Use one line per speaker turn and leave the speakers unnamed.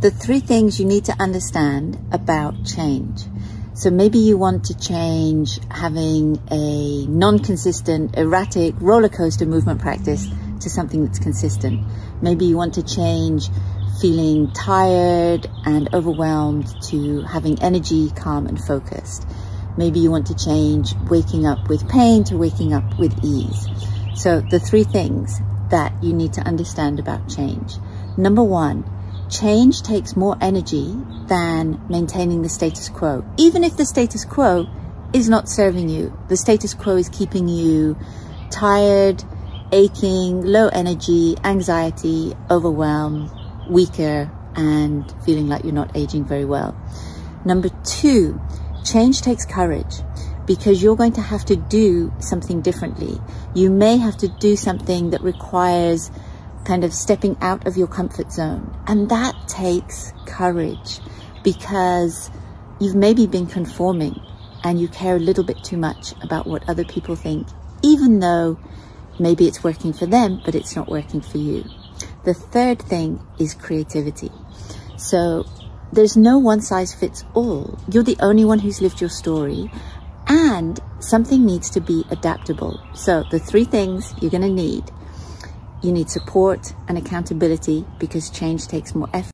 the three things you need to understand about change. So maybe you want to change having a non-consistent, erratic roller coaster movement practice to something that's consistent. Maybe you want to change feeling tired and overwhelmed to having energy, calm and focused. Maybe you want to change waking up with pain to waking up with ease. So the three things that you need to understand about change. Number one, change takes more energy than maintaining the status quo. Even if the status quo is not serving you, the status quo is keeping you tired, aching, low energy, anxiety, overwhelm, weaker, and feeling like you're not aging very well. Number two, change takes courage because you're going to have to do something differently. You may have to do something that requires kind of stepping out of your comfort zone. And that takes courage because you've maybe been conforming and you care a little bit too much about what other people think, even though maybe it's working for them, but it's not working for you. The third thing is creativity. So there's no one size fits all. You're the only one who's lived your story and something needs to be adaptable. So the three things you're going to need you need support and accountability because change takes more effort.